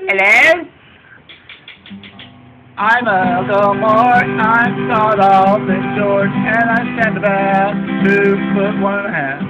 Hello? I'm Uncle Mort, I'm sawed off and short, and I stand about two foot one and a half.